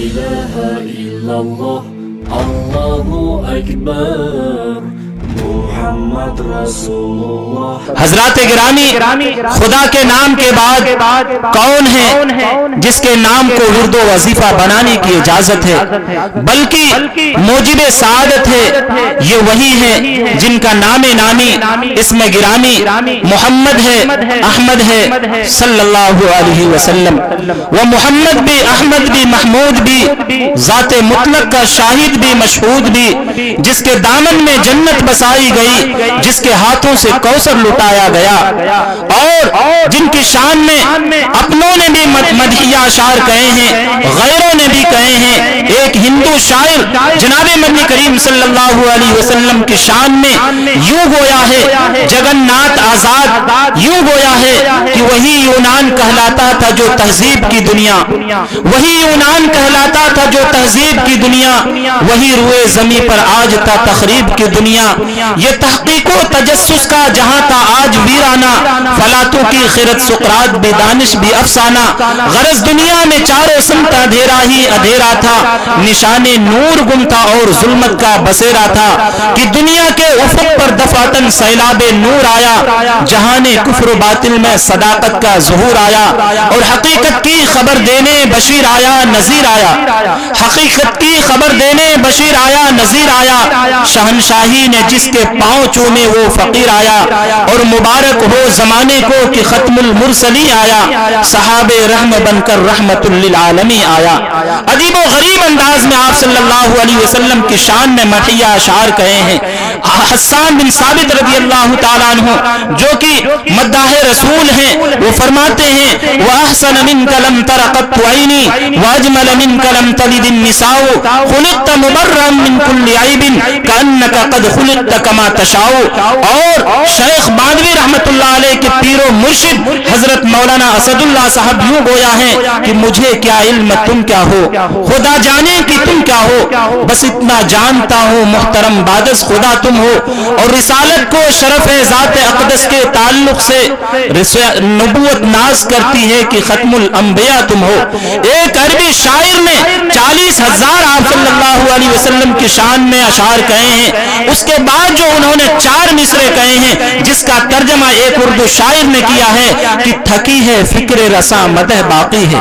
إله إلا الله. الله أكبر. محمد رسول حضرات گرامی، خدا کے نام کے بعد کون ہے جس کے نام کو اردو وظیفہ بنانے کی اجازت ہے؟ بلکہ موجب سعادت ہے، یہ وہی ہے جن کا نام نامی اس میں گرامی محمد ہے، احمد ہے، صلی اللہ علیہ وسلم۔ وہ محمد بھی، احمد بھی، محمود بھی، ذات مطلق کا شاہد بھی، مشہود بھی، جس کے دامن میں جنت بسائی گئی گئی، جس کے ہاتھوں سے کوثر لٹایا گیا۔ اور جن کی شان میں اپنوں نے بھی مدحیہ اشعار کہے ہیں، غیروں نے بھی کہے ہیں، ایک ہندو شاعر جناب مدنی کریم صلی اللہ علیہ وسلم کی شان میں یوں گویا ہے جگن ناتھ آزاد، یوں گویا ہے کہ وہی یونان کہلاتا تھا جو تہذیب کی دنیا۔ وہی یونان کہلاتا تھا جو تہذیب کی دنیا۔ وہی روئے زمین پر آج تھا تخریب کی دنیا۔ یہ تحقیق و تجسس کا، جہاں تھا آج ویرانہ فلاتوں کی خیرت سقرات بھی دانش بھی افسانہ۔ غرض دنیا میں چاروں سمت ادھیرا ہی ادھیرا تھا۔ نشان نور گم تھا اور ظلمت کا بسیرا تھا کہ دنیا کے افق پر دفاتن سیلاب نور آیا، جہان کفر و باطل میں صداقت کا ظہور آیا اور حقیقت کی خبر دینے بشیر آیا نظیر آیا۔ حقیقت کی خبر دینے بشیر آیا نظیر آیا۔ شہنشاہی نے جس کے پاس پاؤں چومے وہ فقیر آیا اور مبارک ہو زمانے کو کہ ختم المرسلی آیا صحاب رحم بن کر رحمت للعالمی آیا۔ عجیب و غریب انداز میں آپ صلی اللہ علیہ وسلم کی شان میں مٹھیہ اشعار کہے ہیں۔ حسان بن ثابت رضی اللہ تعالیٰ عنہ، جو کہ مداح رسول ہیں، وہ فرماتے ہیں، وَأَحْسَنَ مِنْكَ لَمْ تَرَقَتْ عَيْنِي، وَأَجْمَلَ مِنْكَ لَمْ تَلِدِ النِّسَاءُ، خُلِقْتَ مُبَرًّا مِنْ كُلِّ عَيْبٍ، كَأَنَّكَ قَدْ خُلِقْتَ كَمَا تَشَاءُ۔ اور شیخ بادوی رحمت اللہ علیہ کے پیر و مرشد حضرت مولانا اسد اللہ صاحب یوں گویا ہے کہ مجھے کیا علم، تم کیا ہو؟ خدا جانے کہ تم کیا ہو؟ بس اتنا جانتا ہوں، محترم بادس، خدا تم تم ہو اور رسالت کو شرف ذات اقدس کے تعلق سے نبوت ناز کرتی ہے کہ ختم الانبیاء تم ہو۔ ایک عربی شاعر نے چالیس ہزار آپ صلی اللہ علیہ وسلم کی شان میں اشعار کہے ہیں۔ اس کے بعد جو انہوں نے چار مصرے کہے ہیں، جس کا ترجمہ ایک اردو شاعر نے کیا ہے کہ تھکی ہے فکر رسا مدہ باقی ہے۔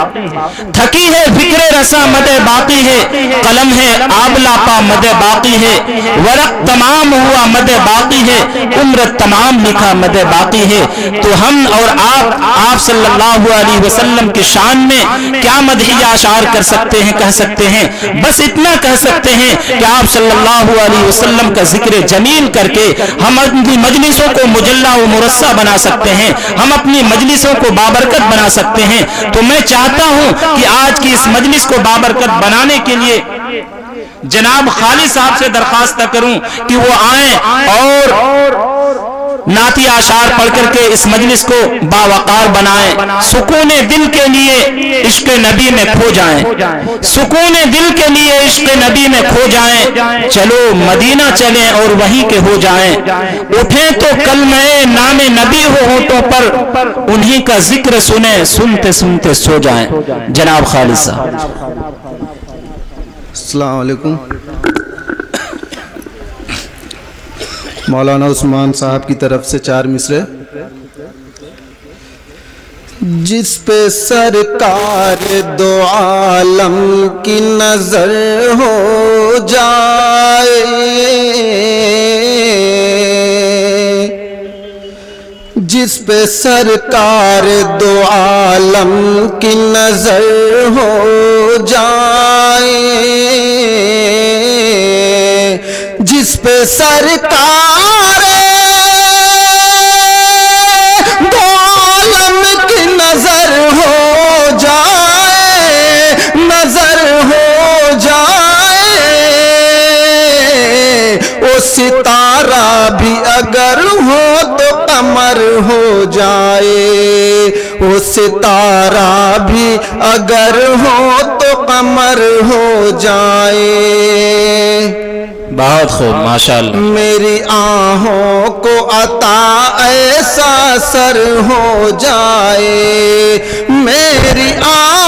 تھکی ہے فکر رسا مدہ باقی ہے، قلم ہے آبلا پا مدہ باقی ہے۔ ورق تمام ہوا مدہ باقی ہے عمر تمام لکھا مدہ باقی ہے۔ تو ہم اور آپ آپ صلی اللہ علیہ وسلم کی شان میں کیا مدحیہ اشعار کر سکتے ہیں، کہہ سکتے ہیں؟ بس اتنا کہہ سکتے ہیں کہ آپ صلی اللہ علیہ وسلم کا ذکر جمیل کر کے ہم اپنی مجلسوں کو مجلہ و مرسہ بنا سکتے ہیں۔ ہم اپنی مجلسوں کو بابرکت بنا سکتے ہیں۔ تو میں چاہتا ہوں کہ آج کی اس مجلس کو بابرکت بنانے کے لیے جناب خالد صاحب سے درخواست کروں کہ وہ آئیں اور ناتی آشار پڑھ کر کے اس مجلس کو باوقار بنائیں۔ سکون دل کے لیے عشق نبی میں کھو جائیں۔ سکون دل کے لیے عشق نبی میں کھو جائیں۔ چلو مدینہ چلیں اور وہیں کے ہو جائیں۔ اٹھیں تو کل میں نام نبی ہو ہوتوں پر، انہی کا ذکر سنیں، سنتے سنتے سو جائیں۔ جناب خالد صاحب۔ السلام علیکم۔ مولانا عثمان صاحب کی طرف سے چار مصرے۔ جس پہ سرکار دو عالم کی نظر ہو جائے۔ جس پہ سرکار دو عالم کی نظر ہو جائے۔ جس پہ سرکار دو عالم کی نظر ہو جائے، نظر ہو جائے۔ وہ ستارہ بھی اگر ہو تو قمر ہو جائے۔ وہ ستارہ بھی اگر ہو تو قمر ہو جائے۔ بہت خوب ماشاءاللہ۔ میری آہوں کو عطا ایسا سر ہو جائے میری آہوں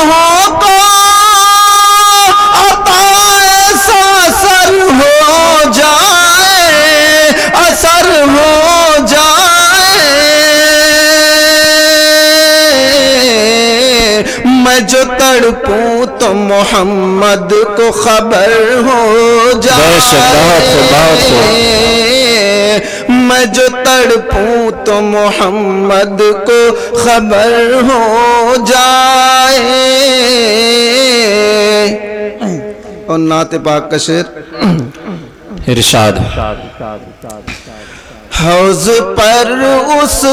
میں جو تڑپوں تو محمد کو خبر ہو جائے۔ میں جو تڑپوں تو محمد کو خبر ہو جائے۔ اور نعت پاک کا شعر۔ ارشاد۔ حوض پر اس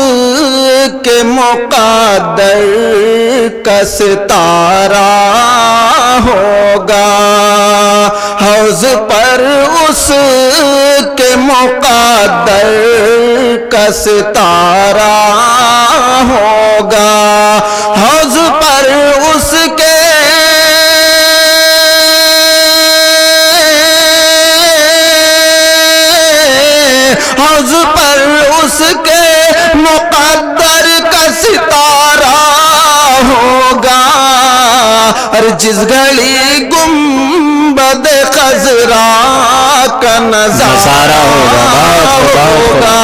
کے مقادر کا ستارہ ہوگا۔ حوض پر اس کے مقادر کا ستارہ ہوگا۔ جس گھڑی گنبد خزرا کا نظارہ ہوگا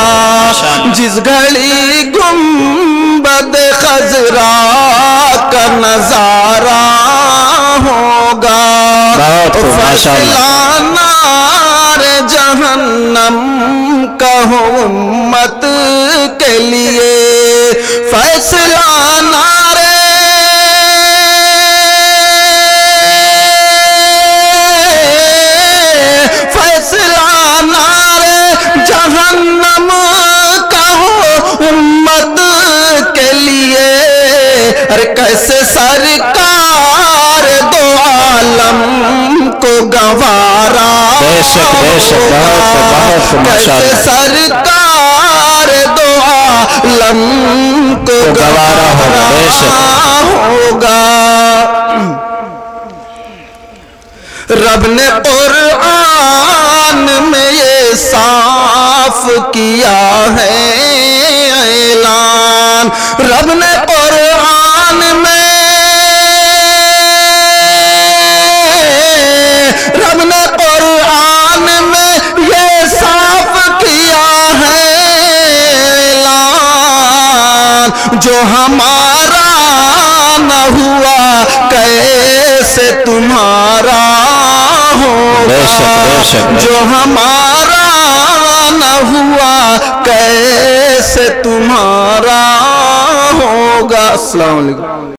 جس گھڑی گنبد خزرا کا نظارہ ہوگا۔ فیصلہ نار جہنم کہو امت سرکار دو عالم کو گوارا۔ بے شک بے شک بہت سرکار دو عالم کو گوارا ہوگا، بے شک۔ ہوگا۔ رب نے قرآن میں یہ صاف کیا ہے اعلان۔ رب نے قرآن ہمارا نہ ہوا کیسے تمہارا شک۔ جو ہمارا نہ ہوا کیسے تمہارا ہوگا؟ السلام علیکم۔